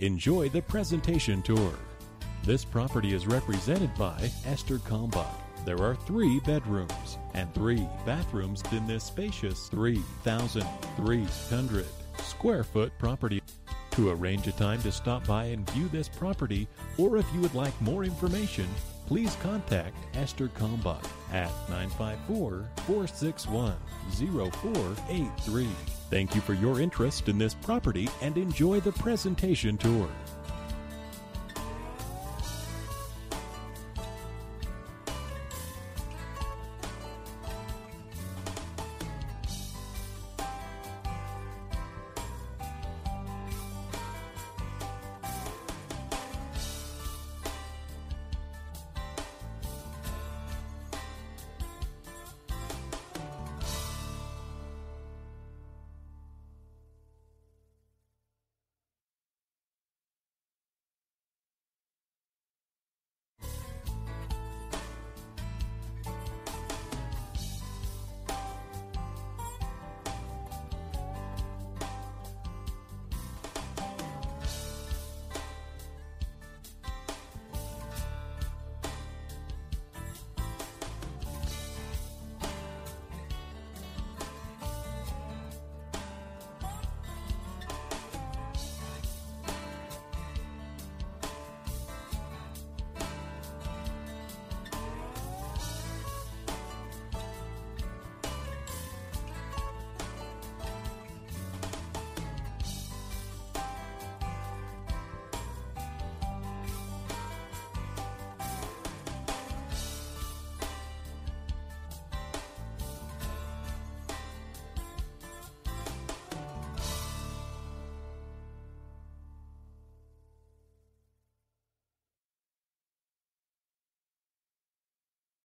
Enjoy the presentation tour. This property is represented by Esther Kalmbach. There are three bedrooms and three bathrooms in this spacious 3,300 square foot property. To arrange a time to stop by and view this property, or if you would like more information, please contact Esther Kalmbach at 954 461 0483. Thank you for your interest in this property and enjoy the presentation tour.